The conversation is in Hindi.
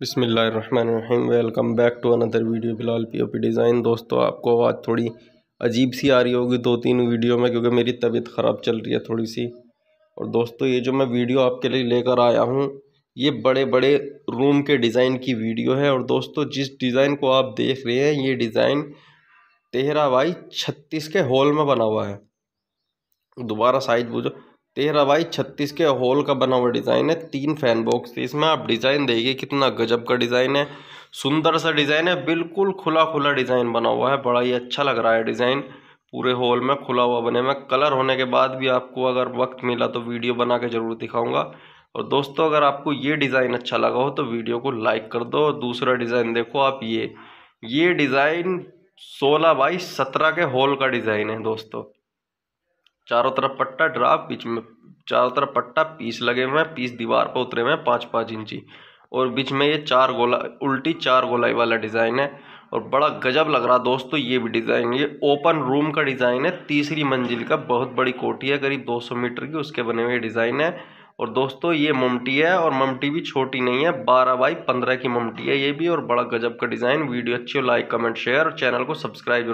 बिसमीम welcome back to another video Bilal P O P design. दोस्तों, आपको आवाज़ थोड़ी अजीब सी आ रही होगी दो तीन वीडियो में, क्योंकि मेरी तबीयत ख़राब चल रही है थोड़ी सी और दोस्तों, ये जो मैं वीडियो आपके लिए लेकर आया हूँ, ये बड़े बड़े रूम के डिज़ाइन की वीडियो है। और दोस्तों, जिस डिज़ाइन को आप देख रहे हैं, ये डिज़ाइन तेरह बाई छत्तीस के हॉल में बना हुआ है। दोबारा साइज़ पूछो। तेरह बाई छत्तीस के हॉल का बना हुआ डिज़ाइन है, तीन फ़ैन बॉक्स थी इसमें आप डिज़ाइन देखिए कितना गजब का डिज़ाइन है। सुंदर सा डिज़ाइन है, बिल्कुल खुला खुला डिज़ाइन बना हुआ है। बड़ा ही अच्छा लग रहा है डिज़ाइन, पूरे हॉल में खुला हुआ बने में कलर होने के बाद भी आपको अगर वक्त मिला तो वीडियो बना के ज़रूर दिखाऊँगा। और दोस्तों, अगर आपको ये डिज़ाइन अच्छा लगा हो तो वीडियो को लाइक कर दो। और दूसरा डिज़ाइन देखो आप ये ये डिज़ाइन सोलह बाई सत्रह के हॉल का डिज़ाइन है दोस्तों। चारों तरफ़ पट्टा ड्राफ बीच में चारों तरफ़ पट्टा, पीस लगे हुए हैं, पीस दीवार पर उतरे हुए हैं पाँच पाँच इंची। और बीच में ये चार गोला, उल्टी चार गोलाई वाला डिज़ाइन है। और बड़ा गजब लग रहा दोस्तों, ये भी डिज़ाइन। ये ओपन रूम का डिज़ाइन है, तीसरी मंजिल का, बहुत बड़ी कोठी है, करीब 200 मीटर की, उसके बने हुए डिज़ाइन है। और दोस्तों, ये ममटी है, और ममटी भी छोटी नहीं है, बारह बाई पंद्रह की ममटी है ये भी, और बड़ा गजब का डिज़ाइन। वीडियो अच्छी हो, लाइक, कमेंट, शेयर, और चैनल को सब्सक्राइब